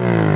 Mm-hmm.